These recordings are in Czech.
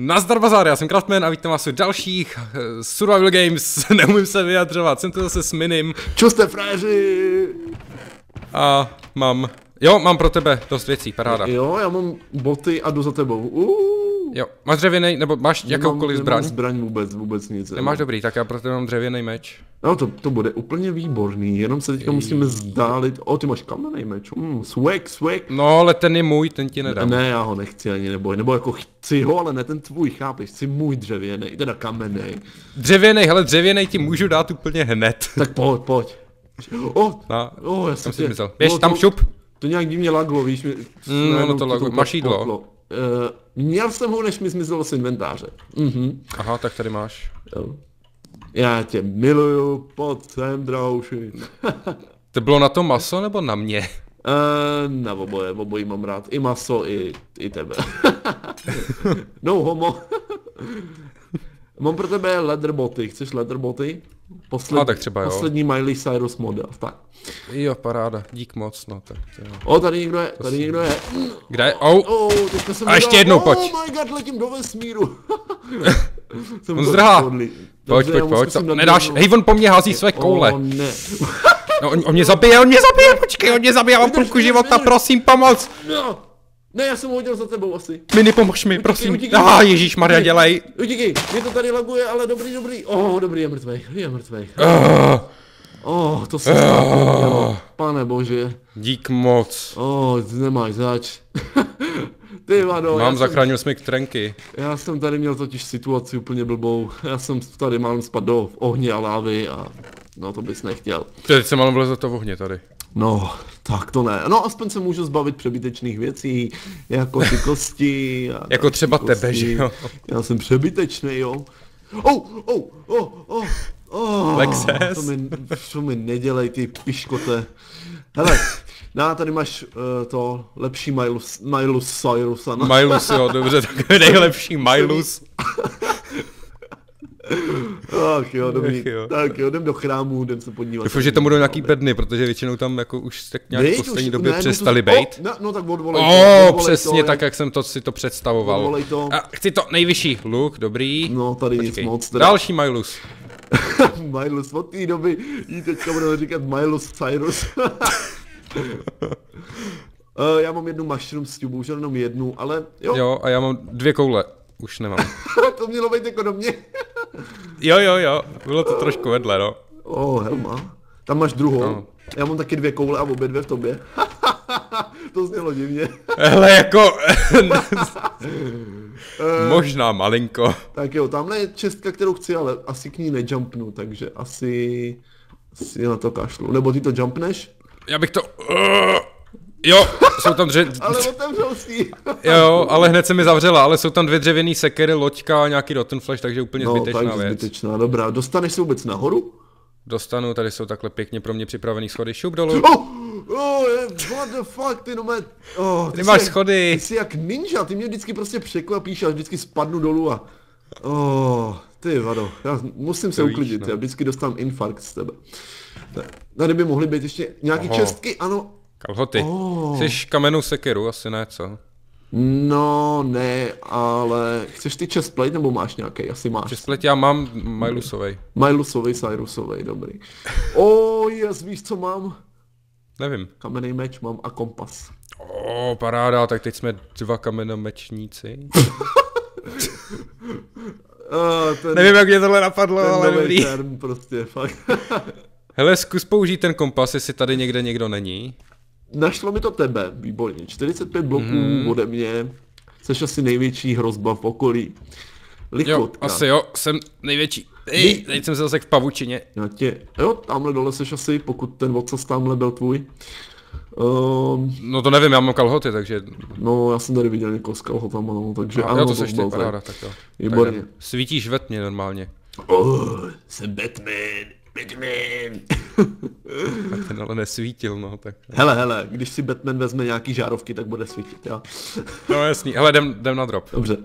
Nazdar bazár, já jsem Craftman a vítám vás u dalších uh, Survival Games, neumím se vyjadřovat, jsem tu zase s Minim. Čo jste frajeři? A mám, jo, mám pro tebe dost věcí, paráda. Jo, já mám boty a jdu za tebou. Uh. Jo, máš dřevěný, nebo máš Nemám- jakoukoliv zbraň? Nemám zbraň vůbec, vůbec nic. Nemáš dobrý, tak já pro tebe mám dřevěný meč. No to, to bude úplně výborný, jenom se teďka musíme zdálit. O, ty máš kamenný meč. Mm, swag, swag. No, ale ten je můj, ten ti nedám. Ne, já ho nechci ani neboj, nebo jako chci ho, ale ne ten tvůj, chápeš, chci můj dřevěný, teda kamenný. Dřevěný, hele, dřevěný ti můžu dát úplně hned. Tak pojď, pojď. O, No, o, já jsem si zmizel. Běž, no, tam šup. To nějak divně laglo, víš, mi, Mm, najednou ono to laglo. Máš jídlo? Eh, měl jsem ho, než mi zmizelo z inventáře. Mhm. Aha, tak tady máš. Jo. Já tě miluju, pojď sem, drauši. To bylo na to maso nebo na mě? Uh, na oboje, obojí mám rád. I maso, i, i tebe. no homo. Mám pro tebe leather boty. Chceš leather boty? Posled, A, tak třeba jo. Poslední Miley Cyrus model. Tak. Jo, paráda, dík moc, no tak jo. O, tady někdo je, tady někdo je. Kde je? Oh, Oh, teďka jsem A ještě jednou, pojď. Oh my god, letím do vesmíru. jsem On zdrhá. pojď, pojď, pojď, co? Nedáš, hej, on po mně hází své koule. Oh, ne. No, on, on mě zabije, on mě zabije, počkej, on mě zabije, mám půlku života, prosím, pomoc. No. Ne, já jsem ho hodil za tebou asi. Mini, pomož mi, prosím. utíkej. Ah, Ježíš Maria, dělej. Utíkej, mě to tady laguje, ale dobrý, dobrý. Oh, dobrý, je mrtvej, je mrtvej. Ah, Oh, to se stalo. Pane bože. dík moc. Oh, ty nemáš zač. Ty vado, Mám, jsem, zachránil jsi mi trenky. já jsem tady měl totiž situaci úplně blbou. Já jsem tady málem spadl do ohně a lávy a no to bys nechtěl. Teď jsem mám vlezat to v ohně tady. No, tak to ne. No, aspoň se můžu zbavit přebytečných věcí, jako ty kosti. A Jako třeba kosti. tebe, že jo? Já jsem přebytečný, jo. Oh, oh, oh, oh, oh. To mi, to mi nedělej, ty piškote. Hele, no, tady máš uh, to lepší Milus, Milus Cyrus, ano. Milus, jo, dobře, takový nejlepší Milus. Ach jo, dobrý. Ach jo. Tak jo, jdem do chrámu, jdem se podívat. Doufám, že tam budou nějaký bedny, protože většinou tam jako už tak nějak v Dej, poslední už- době ne, no přestali to- bejt. Oh, no, no tak odvolej to, O, odvolej přesně to, tak, jak- jsem to si to představoval. Odvolej to. A chci to nejvyšší luk, dobrý. No, tady nic Počkej. moc. Teda. Další Milus. Milus, od té doby jí teďka budeme říkat Milus Cyrus. uh, já mám jednu mushroom stew, bohužel jenom jednu, ale jo, jo. Jo, a já mám dvě koule. Už nemám. to mělo být jako do mě. Jo, jo, jo, bylo to trošku vedle, no. oh, helma. Tam máš druhou. No. Já mám taky dvě koule a obě dvě v tobě. to znělo divně. Hele, jako... Možná malinko. tak jo, tamhle je čestka, kterou chci, ale asi k ní nejumpnu, takže asi... Asi na to kašlu. Nebo ty to jumpneš? Já bych to... Jo, jsou tam dře... Ale otevřel si. Jo, ale hned se mi zavřela, ale jsou tam dvě dřevěný sekery, loďka a nějaký rotten flash, takže úplně No, zbytečná takže věc. zbytečná, dobrá. Dostaneš se vůbec nahoru? Dostanu, tady jsou takhle pěkně pro mě připravený schody, šup dolů. Oh, oh, what the fuck, ty nome... Oh, Ty jsi máš jak- schody. Ty jsi jak ninja, ty mě vždycky prostě překvapíš a vždycky spadnu dolů a... Oh, ty vado, já musím se To víš, uklidit, no. já vždycky dostám infarkt z tebe. Tak, Tady by mohly být ještě nějaký Oho. čestky, ano. Kalhoty. Oh. Chceš kamennou sekeru? Asi ne, co? No, ne, ale chceš ty chestplate nebo máš nějaký? Asi máš. Česplet já mám Milusovej. Milusovej, Cyrusovej, dobrý. Oh, yes, víš co mám? Nevím. Kamenný meč mám a kompas. O, paráda, tak teď jsme dva kamenomečníci. Uh, ten, Nevím, jak mě tohle napadlo, ten ale dobrý. term prostě, fakt. Hele, zkus použít ten kompas, jestli tady někde někdo není. Našlo mi to tebe, výborně. 45 bloků Mhm. mm. ode mě. Jsi asi největší hrozba v okolí. Jo, Lichotka. asi jo, jsem největší. Ej, teď jsem se zase v pavučině. Já tě, jo, tamhle dole seš asi, pokud ten vocas tamhle byl tvůj. Um, No to nevím, já mám kalhoty, takže... no, já jsem tady viděl někoho s kalhotama, no, takže A, ano, jo, to seš ty, byl paráda, tak jo. Výborně. Jo. Svítíš ve tmě normálně. Oh, jsem Batman, Batman. Tak ten ale nesvítil, no, tak... hele, hele, když si Batman vezme nějaký žárovky, tak bude svítit, jo. No jasný, hele, jdem, jdem na drop. Dobře.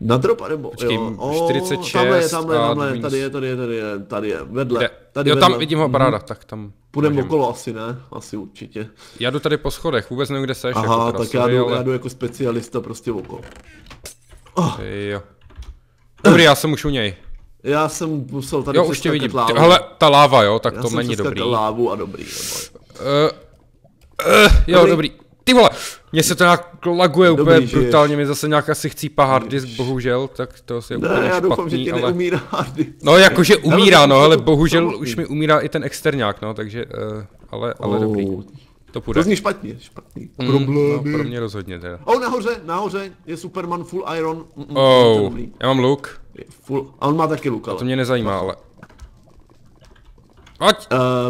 Na drop a nebo, Počkej, jo. 46 tamhle je, tamhle, a tamhle, minus- tady je, tady je, tady je, tady je, vedle. Kde? Tady jo, vedle. tam vidím ho, paráda, tak tam... Půjdeme okolo asi, ne? Asi určitě. Já jdu tady po schodech, vůbec nevím, kde seš. Aha, jako teda, tak já jdu, ale... já jdu jako specialista prostě okolo. Oh, Jo. Dobrý, já jsem už u něj. Já jsem musel tady Jo, už tě vidím. lávu. Hele, ta láva, jo, tak já to není dobrý. lávu a dobrý. Uh, uh, jo, Dobrý. dobrý. Ty vole, mně se to nějak laguje úplně Dobrý, žiješ. brutálně, mi zase nějak asi chcípá hard disk, bohužel, tak to je úplně Ne, já doufám, že špatný, ti ale... neumírá hard No jakože umírá, no, ale bohužel už mi umírá i ten exterňák, no, takže, uh, ale, ale dobrý, Oh, to To půjde. zní špatně, špatný. Mm, Problémy. No, pro mě rozhodně teda. Oh, nahoře, nahoře je Superman full iron. Mm, mm, to Oh, já mám luk, Full, a on má taky luk, ale. to mě nezajímá, ale... Pojď!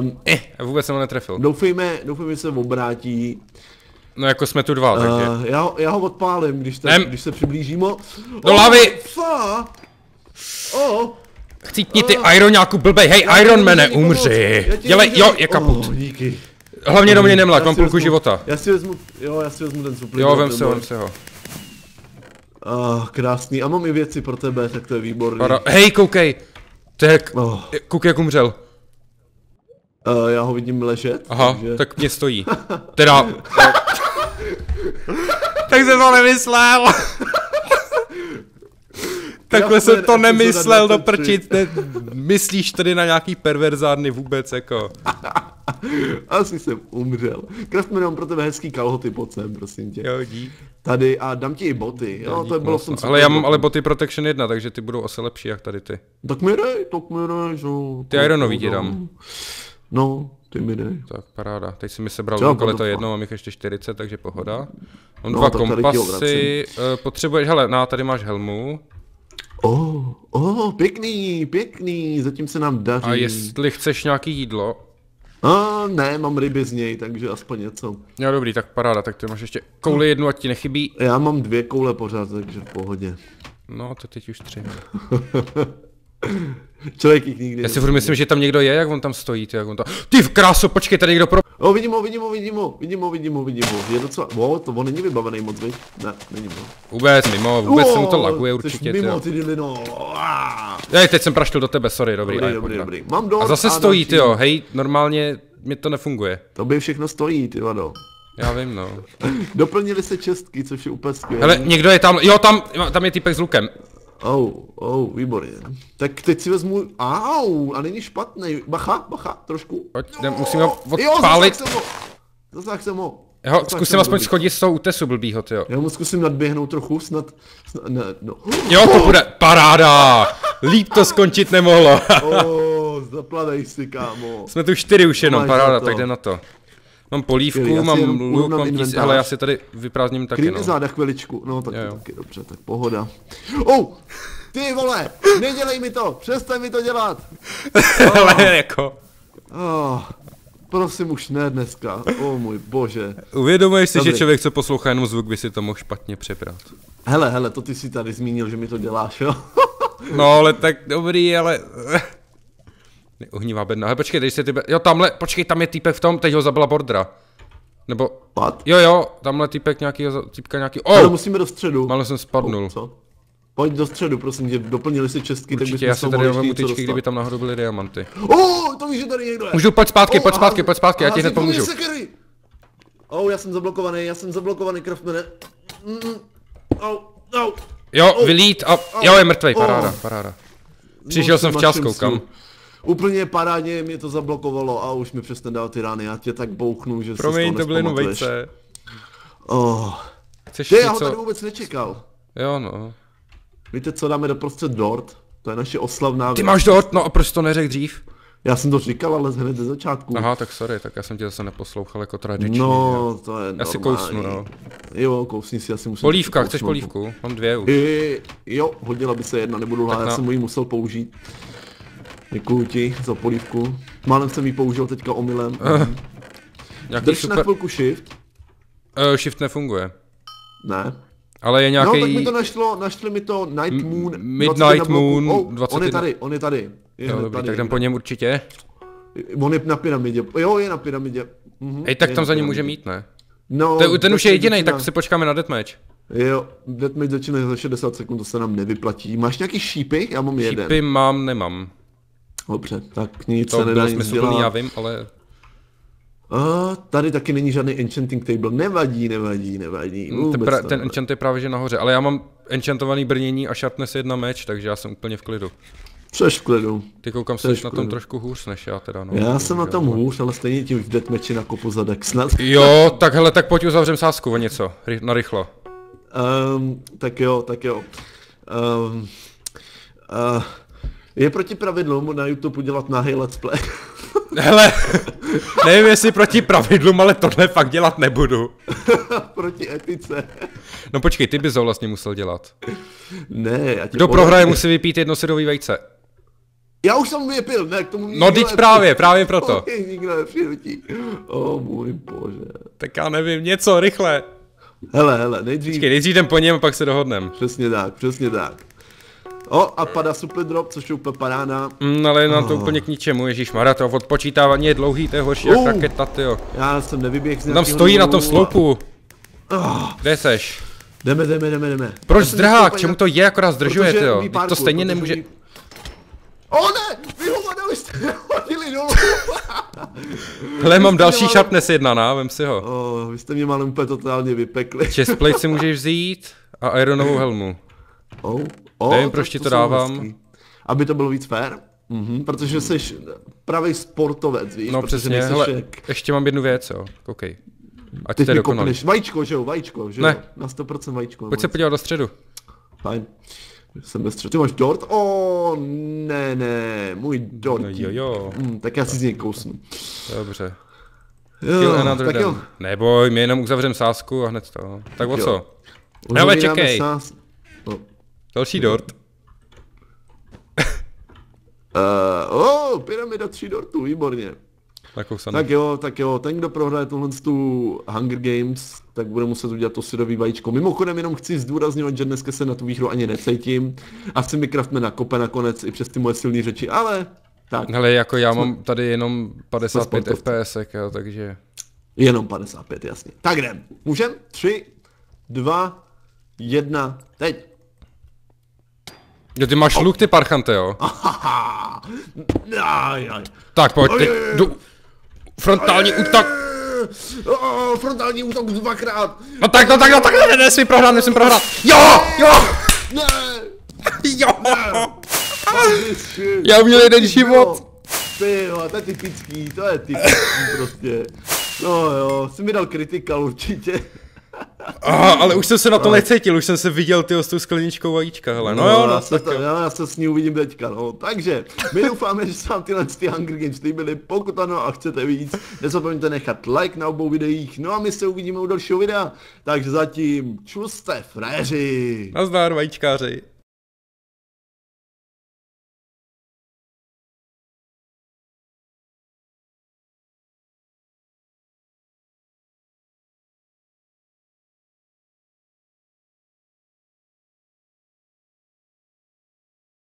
Um, Eh, já vůbec jsem ho netrefil. doufejme, doufejme, že se obrátí. No jako jsme tu dva, takže... Uh, já, ho- já ho odpálím, když, te, Nem. když se přiblížíme. Do hlavy! Fa! Oh, Chcípni ty Ironáku blbej, hej Ironmane, umři! Dělej, jo, je kaput. Oh, díky. Hlavně do mě nemlať, Já mám půlku života. Já si vezmu, jo, já si vezmu ten supli. Jo, vem se ho, vem se ho. Ah, krásný. A mám i věci pro tebe, tak to je výborný. Para... Hej, koukej! To je, Oh, koukej jak umřel. uh, já ho vidím ležet. Aha, takže... tak mě stojí. Teda... tak jsem to nemyslel! Takhle jsem to nemyslel do 23. prčic, ne, myslíš tady na nějaký perverzárny vůbec, jako. Asi jsem umřel. Kraftman, mám pro tebe hezký kalhoty pod sem, prosím tě. Jo, dík. Tady a dám ti i boty. Jo, to je bylo v tom Ale já mám ale boty Protection 1, takže ty budou asi lepší jak tady ty. Tak mi dej, tak mi dej, jo. Ty Ironový ti dám. No, ty mi dej. Tak paráda. Teď si mi sebral Třeba luk, ale to jedno, mám jich ještě 40, takže pohoda. Mám No, dva kompasy, eh, potřebuješ, hele, na, tady máš helmu. Oh, oh, pěkný, pěkný, zatím se nám daří. A jestli chceš nějaký jídlo, A ne, mám ryby z něj, takže aspoň něco. jo dobrý, tak paráda, tak ty máš ještě kouli jednu, ať ti nechybí. Já mám dvě koule pořád, takže v pohodě. No, to teď už tři. Člověk jich nikdy Já si furt myslím, že tam někdo je, jak on tam stojí, ty, jak on tam... Ty v kráso, počkej, tady někdo pro... O, vidím ho, vidím ho, vidím ho, vidím ho, vidím ho, vidím ho. Je docela, wow, to on není vybavený moc, viď? Ne, není moc. Vůbec mimo, vůbec se mu to laguje určitě, mimo, ty. ty dilino. Hej, teď jsem praštil do tebe, sorry, dobrý. Dobrý, aj, dobrý, dobrý. Mám dort A zase stojí, ty jo, hej, normálně mi to nefunguje. To by všechno stojí, ty vado. Já vím, no. Doplnili se čestky, což je úplně skvělé. Hele, někdo je tam, jo, tam, tam je týpek s lukem. Oh, oh, výborně. Tak teď si vezmu, au, a není špatný. Bacha, bacha, trošku. Pojď, jdem, musíme ho Jo, odpálit. ho. Zasáhl jsem ho. Zasáhl zkusím aspoň dobrý. schodit z toho útesu blbýho, ty jo. Já mu zkusím nadběhnout trochu, snad, snad ne, no. Jo, to bude paráda! Líp to skončit nemohlo. Oh, zaplavej si, kámo. Jsme tu čtyři už jenom, Máš paráda, tak jde na to. Mám polívku, si mám luk, mám tisíc, hele, já si tady vyprázdním taky, Kryjme no. záda chviličku, no tak Jo, jo. taky dobře, tak pohoda. Oh, ty vole, nedělej mi to, přestaň mi to dělat. Hele, jako, Oh, prosím už ne dneska, o oh, můj bože. uvědomuješ si, že Dobrý. člověk, co poslouchá jenom zvuk, by si to mohl špatně přebrat. Hele, hele, to ty si tady zmínil, že mi to děláš, jo? No, ale tak dobrý, ale... Ohnívá bedna. Hele, počkej, teď se ty... Jo, tamhle, počkej, tam je týpek v tom, teď ho zabila Bordra. Nebo... Pat? Jo, jo, tamhle týpek nějaký, týpka nějaký... Ale Oh, musíme do středu. málo jsem spadnul. Oh, co? Pojď do středu, prosím tě, doplnili si čestky, tak Určitě, bychom já si toho tady mutičky, kdyby tam náhodou byly diamanty. Oh, to víš, že tady někdo je. Můžu, pojď zpátky, pojď Oh, zpátky, aha, pojď zpátky, já ti hned pomůžu. Oh, já jsem zablokovaný, já jsem zablokovaný, Kraftmane. Mm, mm. Oh, oh. Jo, Oh. vylít a... Jo, je mrtvej, paráda, paráda. Přišel jsem včas, koukám. Úplně parádně mě to zablokovalo a už mi přesně dal ty rány, já tě tak bouchnu, že Promiň, si to byly vejce. Oh. Chceš Ty, já ho tady něco? vůbec nečekal. Jo, no. Víte co, dáme doprostřed dort? To je naše oslavná Ty věc. máš dort, no a proč to neřekl dřív? Já jsem to říkal, ale hned ze začátku. Aha, tak sorry, tak já jsem tě zase neposlouchal jako tradičně. no, to je Já si normální. kousnu, no. Jo, kousni si, já si musím... Polívka, chceš polívku? Mám dvě už. I, jo, hodila by se jedna, nebudu lhát, na- já jsem ji musel použít. Děkuju ti za polívku. Málem jsem ji použil teďka omylem. Nějaký Drž na super... chvilku shift. Uh, shift nefunguje. Ne. Ale je No, tak mi nějaký... to našlo, našli mi to Night Moon. Midnight 20 na bloku. Moon, Oh, 20 on je na- tady, on je tady. Je Jo, dobrý, tady tak jdem po něm určitě. On je na pyramidě. Jo, je na pyramidě. Mhm, Hej, tak tam na za ním může mít, ne? No, Ten, ten už je jediný, tak si počkáme na deathmatch. Jo, deathmatch začíná za 60 sekund, to se nám nevyplatí. Máš nějaký šípy? Já mám jeden. Šípy mám, nemám. Dobře, tak nic To se nedá nic smysluplný, já dělat. vím, ale... A tady taky není žádný enchanting table. Nevadí, nevadí, nevadí. Ten, Vůbec pra, to ten enchant je právě že nahoře, ale já mám enchantovaný brnění a sharpness jedna meč, takže já jsem úplně v klidu. Přeš v klidu. Ty koukám, jsi na tom trošku hůř než já teda. No, Já jsem na tom hůř, ale stejně ti v deathmatchi na kopu zadek snad. Jo, tak hele, tak pojď uzavřem sásku o něco, ry, na rychlo. Um, tak jo, tak jo. Um, uh, je proti pravidlům na YouTube udělat nahý let's play. Hele, nevím jestli proti pravidlům, ale tohle fakt dělat nebudu. proti etice. No počkej, ty bys ho vlastně musel dělat. Ne, já ti Kdo prohraje, musí vypít jedno sudový vejce. Já už jsem vypil, ne, k tomu No teď právě, právě proto. Nikdo nepřinutí. O můj bože. Tak já nevím, něco, rychle. Hele, hele, nejdřív... Počkej, nejdřív jdem po něm a pak se dohodnem. Přesně tak, přesně tak. O, a padá super drop, což je úplně paráda. Mm, ale nám to úplně k ničemu, Ježíš Mara, to odpočítávání je dlouhý, to je horší jak Uh. raketa, tyjo. Já jsem nevyběh z Tam stojí na tom sloupu. Oh, Kde seš? jdeme, jdeme, jdeme, jdeme. Proč zdrhá? K čemu na- to je, akorát zdržuje, tyjo. To stejně nemůže... umí- O ne! Vy ho jste hodili dolů. Hele, mám další sharpness jedna, na, vem si ho. O, vy jste mě malem úplně totálně vypekli. Chestplate si můžeš vzít a ironovou helmu. Oh, oh, Nevím, proč ti to jsou dávám. hezký. Aby to bylo víc fair. Mhm, protože jsi pravý sportovec, víš? No protože přesně, hele, jak- ještě mám jednu věc, jo, koukej. Ať Teď to je dokonalý. Vajíčko, že jo, vajíčko, že Ne. jo? Na 100% vajíčko. Pojď se podívat do středu. Fajn. Jsem ve středu. Ty máš dort? O, ne, ne, můj dort. No jo, jo, Hmm, tak já si z něj kousnu. dobře. Jo, tak jo. them. Neboj, my jenom uzavřem sásku a hned to. Tak o Jo. co? Uzavíráme čekej. Sás... Další dort. Uh, oh, pyramida tří dortů, výborně. Nakousaný. Tak jo, tak jo, ten, kdo prohraje tuhle tu Hunger Games, tak bude muset udělat to syrový vajíčko. Mimochodem jenom chci zdůrazňovat, že dneska se na tu výhru ani necítím a chci mi Craftmana kope nakonec i přes ty moje silné řeči, ale tak, Hele, jako já mám tady jenom 55 sportovci. FPS, jo, takže... jenom 55, jasně. Tak jdem, můžem? Tři, dva, jedna, teď. Jo, ty máš luk, ty parchante, jo? Tak pojď, ty, jdu. Frontální útok. Oh, frontální útok dvakrát. No tak, no tak, no tak, ne, ne, nesmím prohrát, nesmím prohrát. Jo, jo, Ne, jo. shit. Já měl jeden život. Ty jo, to je typický, to je typický prostě. No jo, jsi mi dal kritikal určitě. Aha, ale už jsem se na to necítil, už jsem se viděl ty s tou skleničkou vajíčka, hele. No jo, já no, se, tak to, jo. já, já se s ní uvidím teďka, no. Takže, my doufáme, že se vám tyhle ty Hunger Games líbily, pokud ano a chcete víc, nezapomeňte nechat like na obou videích, no a my se uvidíme u dalšího videa. Takže zatím, čuste fréři. Nazdar, vajíčkáři.